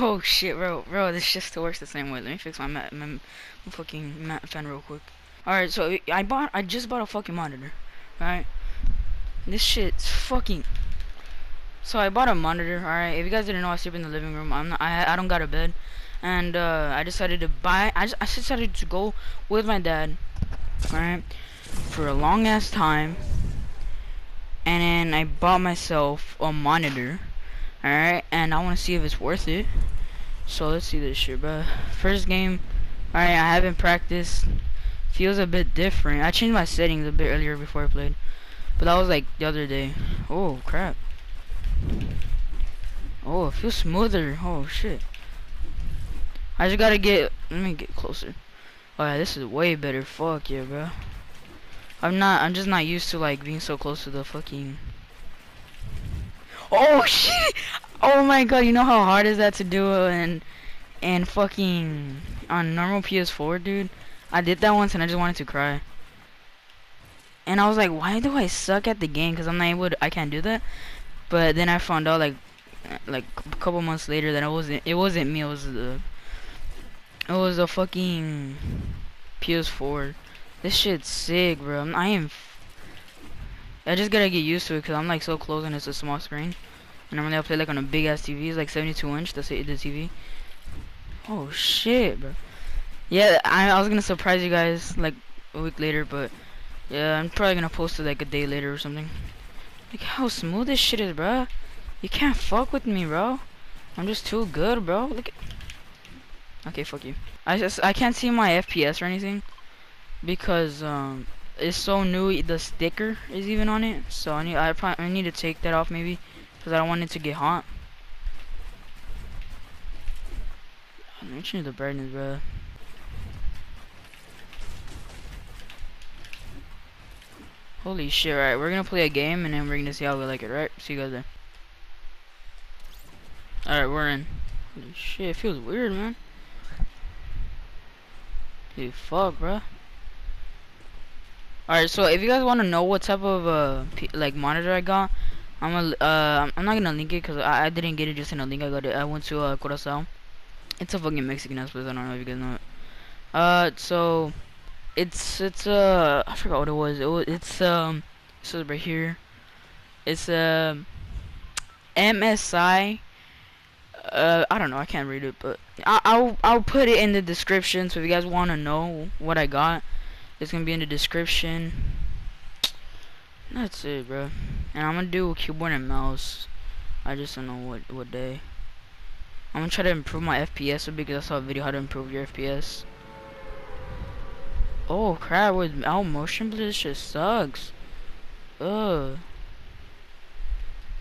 Oh shit, bro, bro, this shit still works the same way. Let me fix my, my, my fucking fan real quick. Alright, so I bought, I just bought a fucking monitor, right? This shit's fucking. So I bought a monitor. Alright, if you guys didn't know, I sleep in the living room. I'm not, I, I don't got a bed, and uh, I decided to buy. I, just, I decided to go with my dad, alright, for a long ass time, and then I bought myself a monitor Alright, and I want to see if it's worth it. So let's see this shit, bro. First game, alright, I haven't practiced. Feels a bit different. I changed my settings a bit earlier before I played. But that was like the other day. Oh, crap. Oh, it feels smoother. Oh, shit. I just gotta get, let me get closer. Oh yeah, this is way better. Fuck yeah, bro. I'm not, I'm just not used to like being so close to the fucking Oh shit! Oh my god, you know how hard is that to do and and fucking on normal PS4, dude? I did that once and I just wanted to cry. And I was like, why do I suck at the game? Cause I'm not able to, I can't do that. But then I found out like like a couple months later that it wasn't it wasn't me. It was the it was a fucking PS4. This shit's sick, bro. I am I just gotta get used to it because I'm like so close and it's a small screen. And normally I play like on a big ass TV, it's like 72 inch. That's it, the TV. Oh shit, bro. Yeah, I, I was gonna surprise you guys like a week later, but yeah, I'm probably gonna post it like a day later or something. Like how smooth this shit is, bro. You can't fuck with me, bro. I'm just too good, bro. Look. Okay, fuck you. I just I can't see my FPS or anything because um it's so new the sticker is even on it so I need I probably I need to take that off maybe because I don't want it to get hot. I'm change the brightness bro holy shit right we're gonna play a game and then we're gonna see how we like it right? See you guys there alright we're in. Holy shit it feels weird man. Dude fuck bro Alright, so if you guys want to know what type of uh like monitor I got, I'm a uh I'm not gonna link it because I, I didn't get it just in a link. I got it. I went to uh Curacao. It's a fucking Mexican ass place. I don't know if you guys know it. Uh, so it's it's uh I forgot what it was. It was it's um so right here. It's um uh, MSI. Uh, I don't know. I can't read it, but I, I'll I'll put it in the description. So if you guys want to know what I got. It's gonna be in the description. That's it, bro. And I'm gonna do a keyboard and mouse. I just don't know what what day. I'm gonna try to improve my FPS because I saw a video how to improve your FPS. Oh crap! With all motion blur, this shit sucks. Ugh.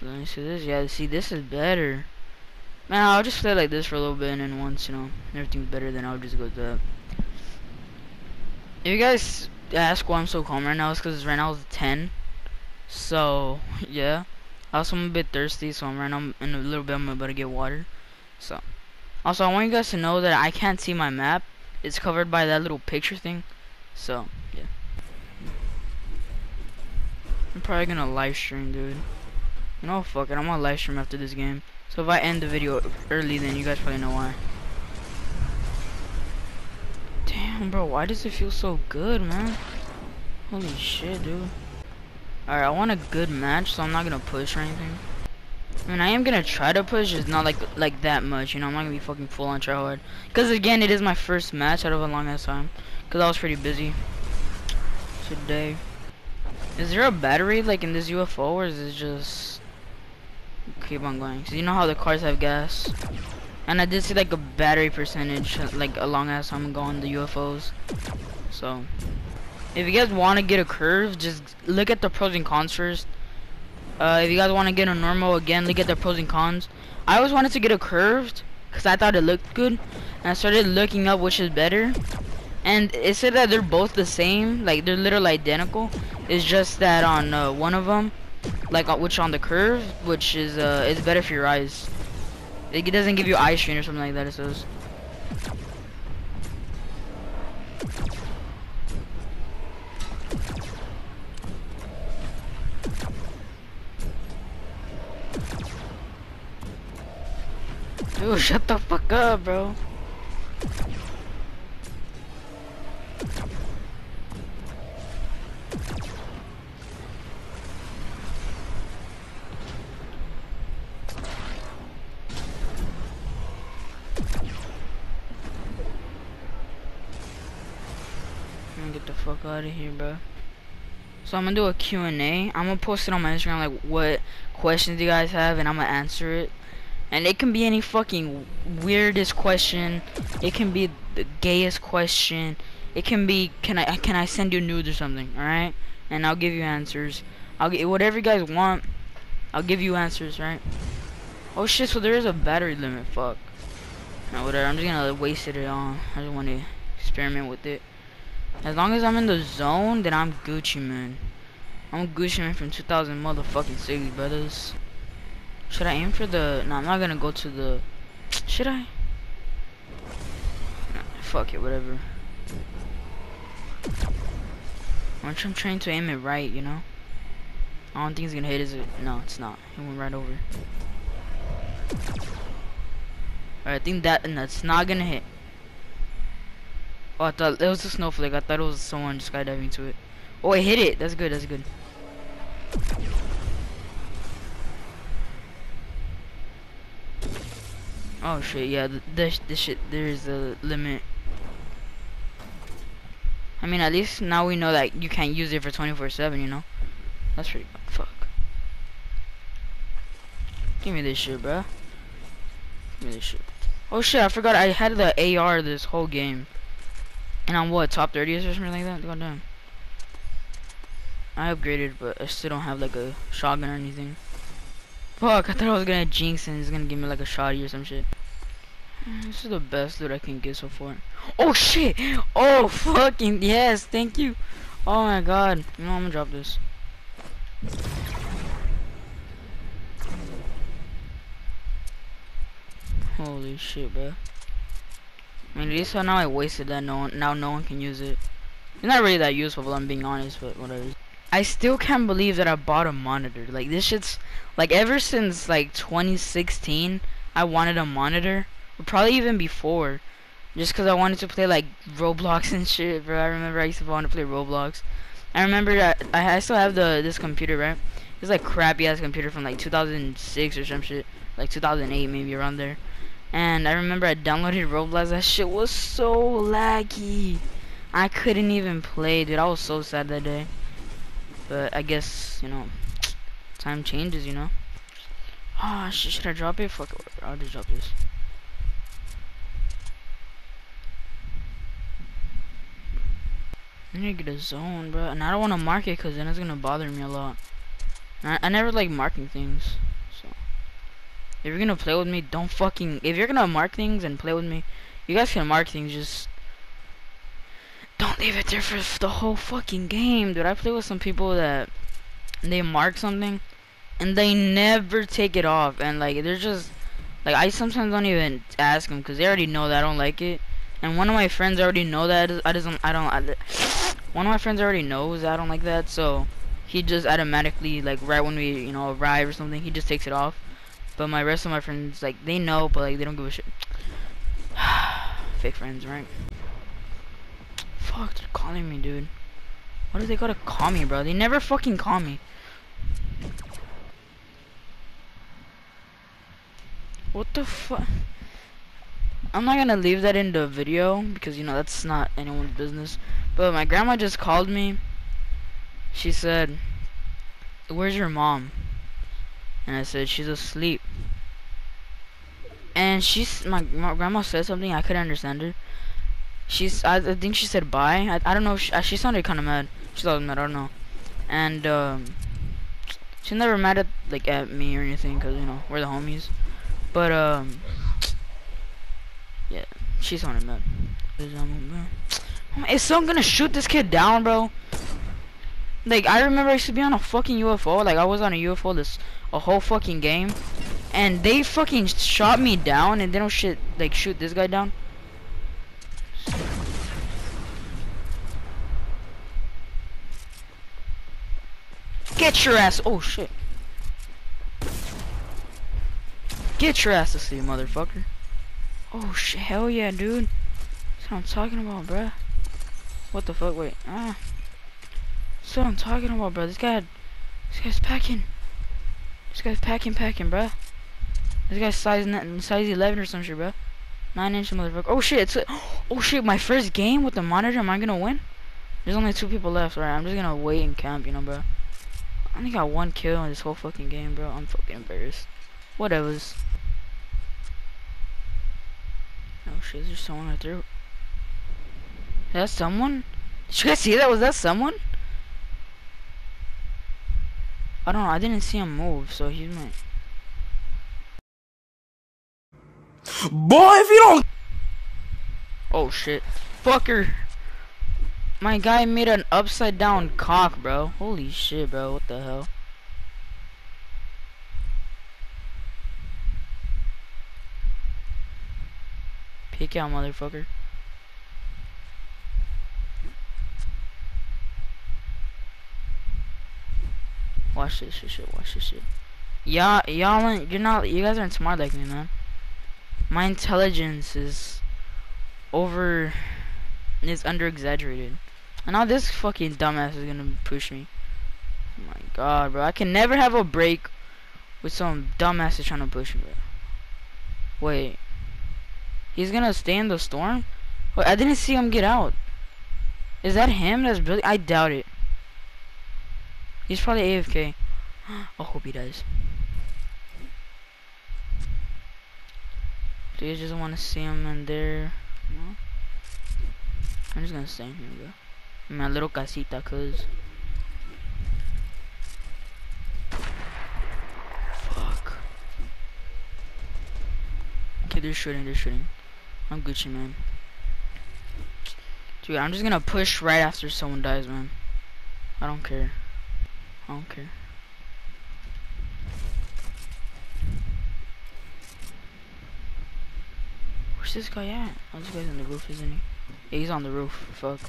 Let me see this. Yeah, see this is better. Man, I'll just play like this for a little bit, and then once you know everything's better, then I'll just go to that. If you guys ask why I'm so calm right now, it's because right now it's 10. So, yeah. Also, I'm a bit thirsty, so I'm right now in a little bit, I'm about to get water. So, also, I want you guys to know that I can't see my map. It's covered by that little picture thing. So, yeah. I'm probably gonna live stream, dude. No, fuck it. I'm gonna live stream after this game. So if I end the video early, then you guys probably know why. Damn, bro, why does it feel so good, man? Holy shit, dude. Alright, I want a good match, so I'm not gonna push or anything. I mean, I am gonna try to push, it's not like like that much, you know, I'm not gonna be fucking full on try hard. Because again, it is my first match out of a long ass time. Because I was pretty busy today. Is there a battery like in this UFO, or is it just keep on going? Because you know how the cars have gas. And I did see like a battery percentage like a long ass time going the UFOs. So if you guys want to get a curve, just look at the pros and cons first. Uh, if you guys want to get a normal, again, look at the pros and cons. I always wanted to get a curved because I thought it looked good. And I started looking up which is better. And it said that they're both the same, like they're literally identical. It's just that on uh, one of them, like uh, which on the curve, which is uh, it's better for your eyes. It doesn't give you eye strain or something like that, it says. Dude, shut the fuck up, bro. So I'm gonna do a Q&A. I'm gonna post it on my Instagram, like what questions you guys have, and I'm gonna answer it. And it can be any fucking weirdest question. It can be the gayest question. It can be, can I can I send you nudes or something? All right, and I'll give you answers. I'll get whatever you guys want. I'll give you answers, right? Oh shit! So there is a battery limit. Fuck. No, whatever. I'm just gonna waste it on. I just want to experiment with it. As long as I'm in the zone, then I'm Gucci man. I'm Gucci man from 2000 motherfucking six, brothers. Should I aim for the? No, I'm not gonna go to the. Should I? Nah, fuck it, whatever. Once I'm trying to aim it right, you know. I don't think he's gonna hit, is it? No, it's not. He went right over. I think that and that's not gonna hit. Oh, I thought it was a snowflake. I thought it was someone skydiving to it. Oh, I hit it. That's good. That's good. Oh shit, yeah, this this shit there's a limit. I mean, at least now we know that you can't use it for 24/7. You know, that's pretty fuck. Give me this shit, bro. Give me this shit. Oh shit, I forgot I had the AR this whole game. And I'm what, top 30 or something like that? God damn. I upgraded, but I still don't have like a shotgun or anything. Fuck, I thought I was gonna jinx and it's gonna give me like a shotty or some shit. This is the best loot I can get so far. Oh shit! Oh fucking yes, thank you. Oh my god. You know I'm gonna drop this. Holy shit, bro. I mean, at least now I wasted that. No one, now no one can use it. It's not really that useful, I'm being honest, but whatever. I still can't believe that I bought a monitor. Like this shit's like ever since like 2016, I wanted a monitor. Or probably even before, just because I wanted to play like Roblox and shit. Bro, I remember I used to want to play Roblox. I remember I, I still have the this computer, right? It's like crappy ass computer from like 2006 or some shit, like 2008 maybe around there. And I remember I downloaded Roblox. That shit was so laggy. I couldn't even play, dude. I was so sad that day. But I guess, you know, time changes, you know. Ah, oh, shit, should I drop it? Fuck it, I'll just drop this. I need to get a zone, bro. And I don't want to mark it because then it's going to bother me a lot. I, I never like marking things. If you're gonna play with me, don't fucking. If you're gonna mark things and play with me, you guys can mark things. Just don't leave it there for the whole fucking game, dude. I play with some people that they mark something and they never take it off, and like they're just like I sometimes don't even ask them because they already know that I don't like it. And one of my friends already know that I doesn't. I don't. I, one of my friends already knows I don't like that, so he just automatically like right when we you know arrive or something, he just takes it off. But my rest of my friends, like, they know, but, like, they don't give a shit. Fake friends, right? Fuck, they're calling me, dude. What do they gotta call me, bro? They never fucking call me. What the fuck? I'm not gonna leave that in the video because you know that's not anyone's business. But my grandma just called me. She said, "Where's your mom?" And I said, she's asleep. And she's, my, my grandma said something, I couldn't understand her. She's, I, I think she said bye. I, I don't know, she, she sounded kind of mad. She thought mad, I don't know. And, um, she's never mad at, like, at me or anything, because, you know, we're the homies. But, um, yeah, she sounded mad. Is someone gonna shoot this kid down, bro? Like, I remember I used to be on a fucking UFO. Like, I was on a UFO this a whole fucking game. And they fucking shot me down and they don't shit, like, shoot this guy down. Get your ass. Oh, shit. Get your ass to see, motherfucker. Oh shit, hell yeah, dude. That's what I'm talking about, bruh. What the fuck? Wait, ah. That's what I'm talking about, bro. This guy, this guy's packing. This guy's packing, packing, bruh. This guy's size size 11 or some shit, bruh. Nine inch motherfucker. Oh shit! It's oh shit! My first game with the monitor. Am I gonna win? There's only two people left, right? I'm just gonna wait and camp, you know, bro. I only got one kill in this whole fucking game, bro. I'm fucking embarrassed. Whatever's. Oh shit, is there someone right there? Is that someone? Did you guys see that? Was that someone? I don't know, I didn't see him move, so he might... Boy, if you don't... Oh shit. Fucker! My guy made an upside down cock, bro. Holy shit, bro. What the hell? Pick out, motherfucker. Watch this shit, watch this shit. Y'all, y'all, you're not, you guys aren't smart like me, man. My intelligence is over, is under exaggerated. And now this fucking dumbass is gonna push me. Oh my god, bro. I can never have a break with some dumbass trying to push me, bro. Wait. He's gonna stay in the storm? Wait, I didn't see him get out. Is that him that's building? I doubt it. He's probably AFK. I hope he does. Do you just want to see him in there? No? I'm just gonna stay in here, bro. In my little casita, cuz. Fuck. Okay, they're shooting, they're shooting. I'm Gucci, man. Dude, I'm just gonna push right after someone dies, man. I don't care. I don't care. Where's this guy at? Oh, this guy's on the roof, isn't he? Yeah, he's on the roof. Fuck.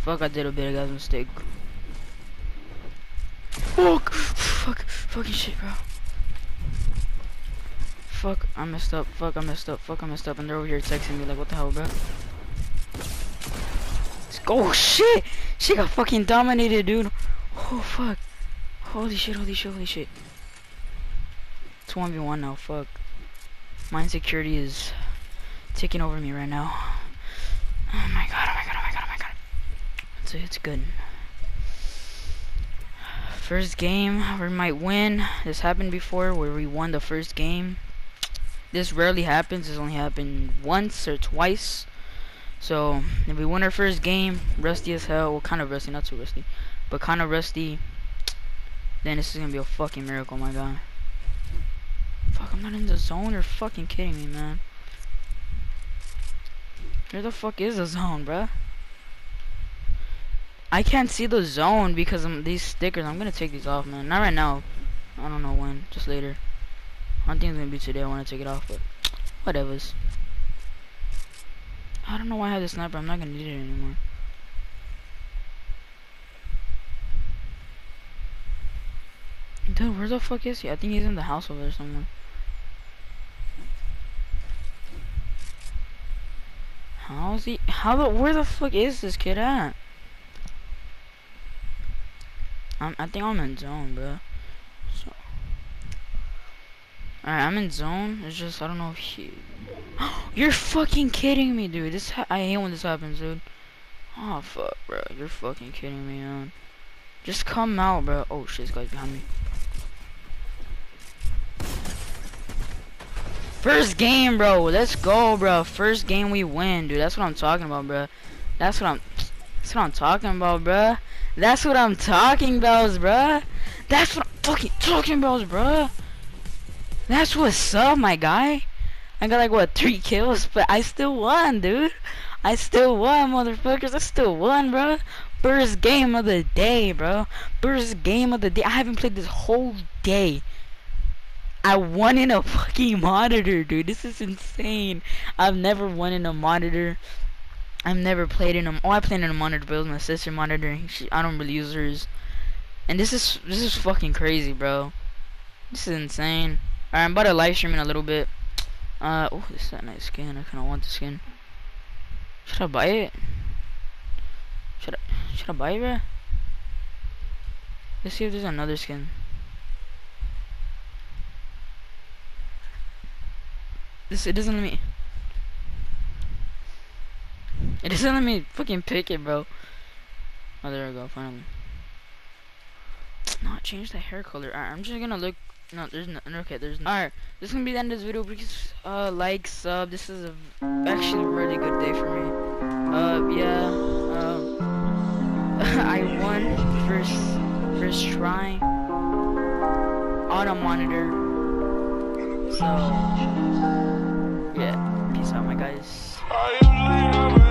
Fuck, I did a bit of a mistake. Fuck! Fuck! Fucking shit, bro. Fuck, I messed up. Fuck, I messed up. Fuck, I messed up. And they're over here texting me like, what the hell, bro? Go. Oh, shit! She got fucking dominated, dude. Oh, fuck. Holy shit, holy shit, holy shit. It's 1v1 now, fuck. My insecurity is taking over me right now. Oh my god, oh my god, oh my god, oh my god. It's, it's good. First game, we might win. This happened before where we won the first game. This rarely happens. This only happened once or twice. So, if we win our first game, rusty as hell, well, kind of rusty, not too rusty, but kind of rusty, then this is gonna be a fucking miracle, my god. Fuck, I'm not in the zone. You're fucking kidding me, man. Where the fuck is the zone, bruh? I can't see the zone because of these stickers. I'm gonna take these off, man. Not right now. I don't know when. Just later. I think it's gonna be today. I want to take it off, but whatever's. I don't know why I have the sniper. I'm not gonna need it anymore. Dude, where the fuck is he? I think he's in the house over there somewhere. How's he? How the? Where the fuck is this kid at? I'm, I think I'm in zone, bro. So, alright, I'm in zone. It's just I don't know if he. You're fucking kidding me, dude. This I hate when this happens, dude. Oh fuck, bro. You're fucking kidding me, man. Just come out, bro. Oh shit, this guy's behind me. First game, bro. Let's go, bro. First game we win, dude. That's what I'm talking about, bro. That's what I'm. That's what I'm talking about, bro. That's what I'm talking about, bro. That's what I'm fucking talking about, bro. That's what's up, my guy. I got like what three kills, but I still won, dude. I still won, motherfuckers. I still won, bro. First game of the day, bro. First game of the day. I haven't played this whole day. I won in a fucking monitor, dude. This is insane. I've never won in a monitor. I've never played in a. Oh, I played in a monitor, but it was my sister monitor. She, I don't really use hers. And this is this is fucking crazy, bro. This is insane. Alright, I'm about to live stream in a little bit. Uh, oh, this is a nice skin. I kind of want the skin. Should I buy it? Should I, should I buy it, bro? Let's see if there's another skin. This, it doesn't let me. It doesn't let me fucking pick it, bro. Oh, there we go, finally. Not change the hair color. Alright, I'm just gonna look. No, there's no. Okay, there's no. Alright, this is gonna be the end of this video. Please, uh, like, sub. This is a actually a really good day for me. Uh, yeah. Um, I won first first try on a monitor. So. Peace out, my guys.